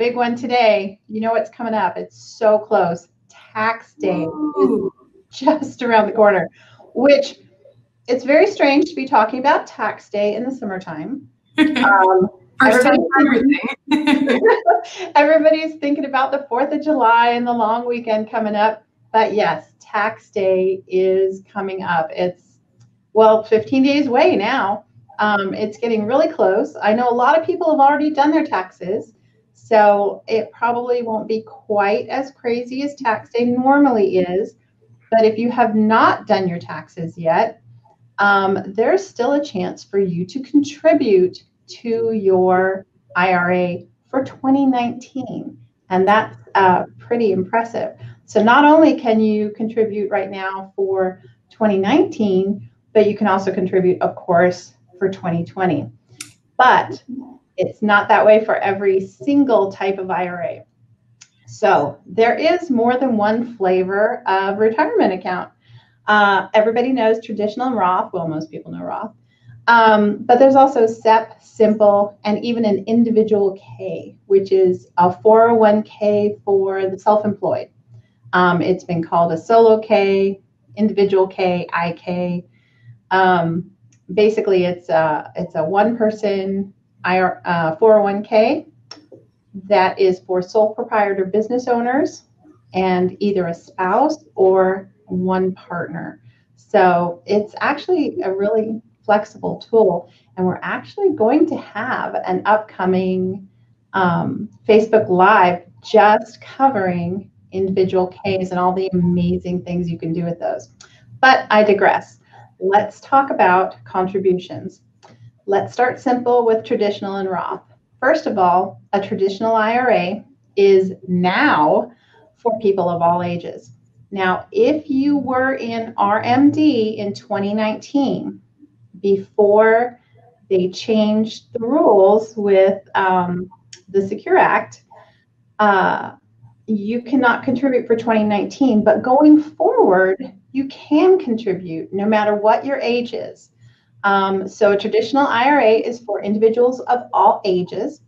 big one today. You know what's coming up. It's so close. Tax day is just around the corner, which it's very strange to be talking about tax day in the summertime. Um, First time everything. everybody's thinking about the 4th of July and the long weekend coming up. But yes, tax day is coming up. It's, well, 15 days away now. Um, it's getting really close. I know a lot of people have already done their taxes. So it probably won't be quite as crazy as tax day normally is. But if you have not done your taxes yet, um, there's still a chance for you to contribute to your IRA for 2019. And that's uh, pretty impressive. So not only can you contribute right now for 2019, but you can also contribute, of course, for 2020. But it's not that way for every single type of IRA. So there is more than one flavor of retirement account. Uh, everybody knows traditional and Roth. Well, most people know Roth. Um, but there's also SEP, Simple, and even an individual K, which is a 401k for the self employed. Um, it's been called a solo K, individual K, IK. Um, basically, it's a, it's a one person IR, uh, 401k that is for sole proprietor business owners and either a spouse or one partner. So it's actually a really flexible tool. And we're actually going to have an upcoming um, Facebook Live just covering individual Ks and all the amazing things you can do with those. But I digress. Let's talk about contributions. Let's start simple with traditional and Roth. First of all, a traditional IRA is now for people of all ages. Now, if you were in RMD in 2019, before they changed the rules with um, the Secure Act, uh, you cannot contribute for 2019, but going forward, you can contribute no matter what your age is. Um, so a traditional IRA is for individuals of all ages.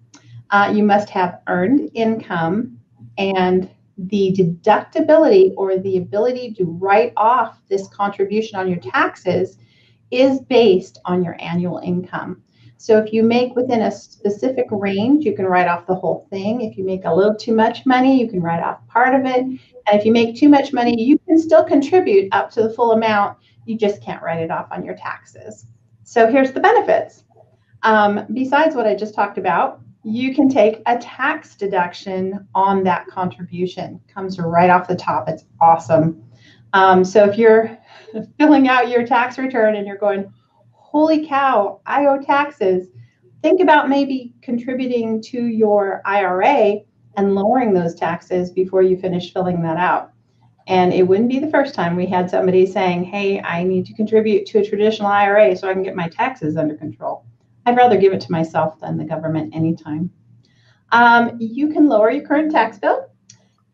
Uh, you must have earned income and the deductibility or the ability to write off this contribution on your taxes is based on your annual income. So if you make within a specific range, you can write off the whole thing. If you make a little too much money, you can write off part of it. And if you make too much money, you can still contribute up to the full amount. You just can't write it off on your taxes. So here's the benefits. Um, besides what I just talked about, you can take a tax deduction on that contribution. Comes right off the top. It's awesome. Um, so if you're filling out your tax return and you're going, holy cow, I owe taxes, think about maybe contributing to your IRA and lowering those taxes before you finish filling that out. And it wouldn't be the first time we had somebody saying, hey, I need to contribute to a traditional IRA so I can get my taxes under control. I'd rather give it to myself than the government anytime. Um, you can lower your current tax bill,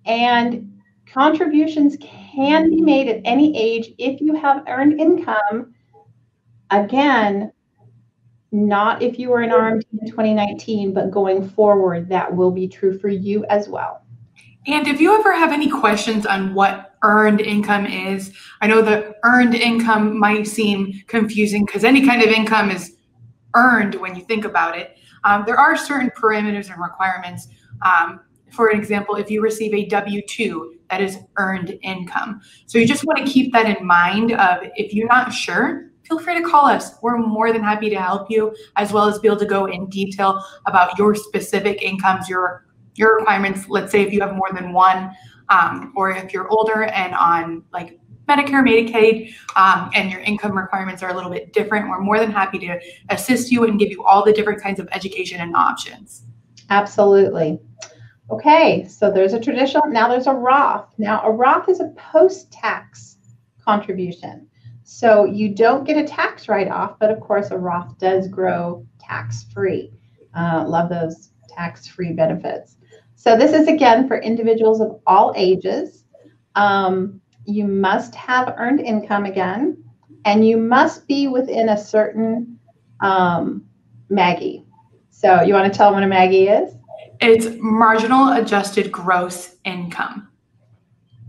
and contributions can be made at any age if you have earned income. Again, not if you were in RMD in 2019, but going forward, that will be true for you as well. And if you ever have any questions on what earned income is, I know the earned income might seem confusing because any kind of income is earned when you think about it. Um, there are certain parameters and requirements. Um, for example, if you receive a W 2, that is earned income. So you just want to keep that in mind of if you're not sure, feel free to call us. We're more than happy to help you, as well as be able to go in detail about your specific incomes, your your requirements. Let's say if you have more than one, um, or if you're older and on like Medicare, Medicaid, um, and your income requirements are a little bit different, we're more than happy to assist you and give you all the different kinds of education and options. Absolutely. Okay, so there's a traditional, now there's a Roth. Now, a Roth is a post tax contribution. So you don't get a tax write off, but of course, a Roth does grow tax free. Uh, love those tax free benefits. So, this is again for individuals of all ages. Um, you must have earned income again, and you must be within a certain um, MAGI. So, you want to tell them what a MAGI is? It's marginal adjusted gross income.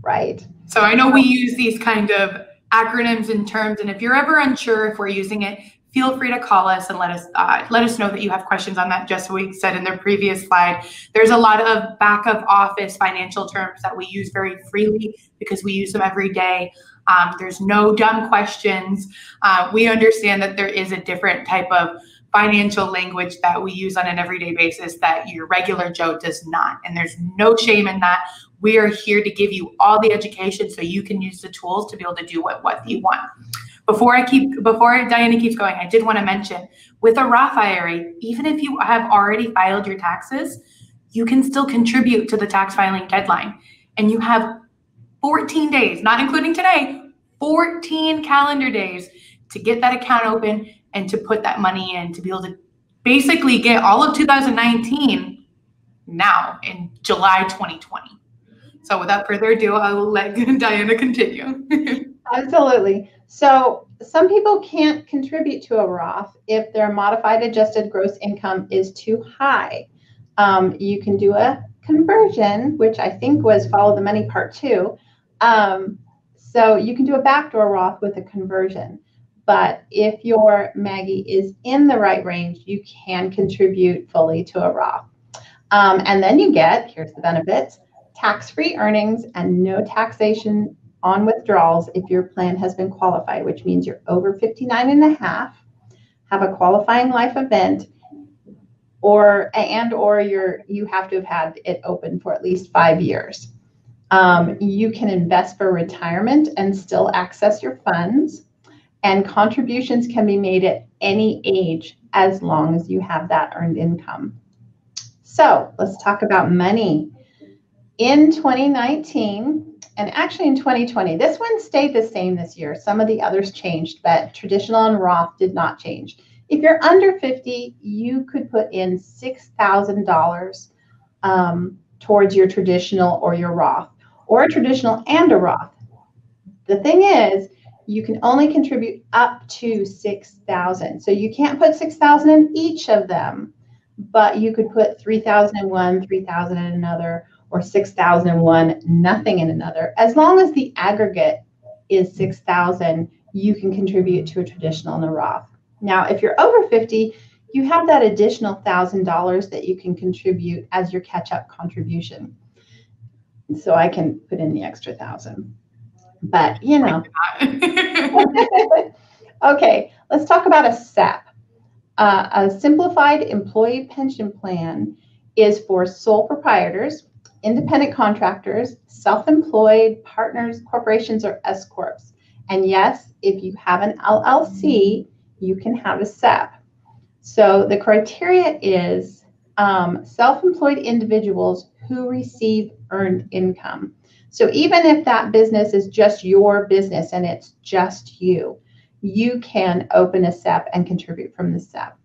Right. So I know we use these kind of acronyms and terms, and if you're ever unsure if we're using it, feel free to call us and let us uh, let us know that you have questions on that. Just so we said in the previous slide, there's a lot of back of office financial terms that we use very freely because we use them every day. Um, there's no dumb questions. Uh, we understand that there is a different type of financial language that we use on an everyday basis that your regular Joe does not. And there's no shame in that. We are here to give you all the education so you can use the tools to be able to do what, what you want. Before I keep before Diana keeps going, I did want to mention with a Roth IRA, even if you have already filed your taxes, you can still contribute to the tax filing deadline. And you have 14 days, not including today, 14 calendar days to get that account open and to put that money in to be able to basically get all of 2019 now in July 2020. So without further ado, I will let Diana continue. Absolutely. So some people can't contribute to a Roth if their modified adjusted gross income is too high. Um, you can do a conversion, which I think was follow the money part two. Um, so you can do a backdoor Roth with a conversion. But if your MAGI is in the right range, you can contribute fully to a Roth. Um, and then you get, here's the benefits, tax-free earnings and no taxation on withdrawals if your plan has been qualified, which means you're over 59 and a half, have a qualifying life event, or and or you're you have to have had it open for at least five years. Um, you can invest for retirement and still access your funds and contributions can be made at any age as long as you have that earned income. So let's talk about money. In 2019, and actually in 2020, this one stayed the same this year. Some of the others changed, but traditional and Roth did not change. If you're under 50, you could put in $6,000 um, towards your traditional or your Roth, or a traditional and a Roth. The thing is, you can only contribute up to 6,000. So you can't put 6,000 in each of them, but you could put 3,000 in one, 3,000 in another, or 6,001, nothing in another. As long as the aggregate is 6,000, you can contribute to a traditional and a Roth. Now, if you're over 50, you have that additional $1,000 that you can contribute as your catch-up contribution. So I can put in the extra 1,000 but you know. okay, let's talk about a SEP. Uh, a simplified employee pension plan is for sole proprietors, independent contractors, self-employed partners, corporations, or S corps. And yes, if you have an LLC, you can have a SEP. So the criteria is um, self-employed individuals who receive earned income. So even if that business is just your business and it's just you, you can open a SEP and contribute from the SEP.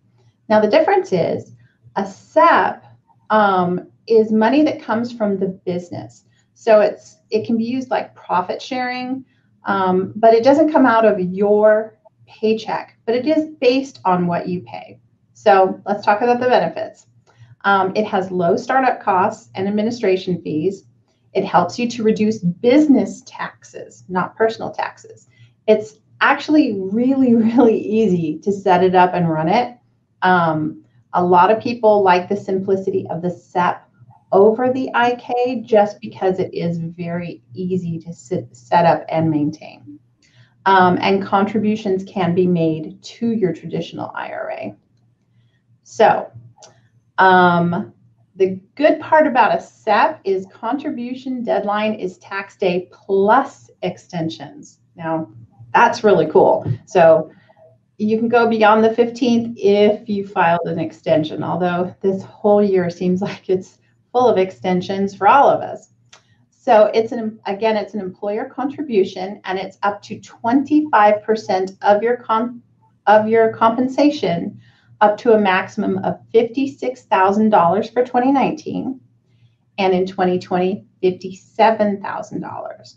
Now the difference is a SEP um, is money that comes from the business. So it's it can be used like profit sharing, um, but it doesn't come out of your paycheck, but it is based on what you pay. So let's talk about the benefits. Um, it has low startup costs and administration fees. It helps you to reduce business taxes, not personal taxes. It's actually really, really easy to set it up and run it. Um, a lot of people like the simplicity of the SEP over the IK just because it is very easy to sit, set up and maintain. Um, and contributions can be made to your traditional IRA. So, um, the good part about a SEP is contribution deadline is tax day plus extensions. Now, that's really cool. So you can go beyond the 15th if you filed an extension, although this whole year seems like it's full of extensions for all of us. So it's an again, it's an employer contribution, and it's up to 25% of your com- of your compensation up to a maximum of $56,000 for 2019 and in 2020 $57,000.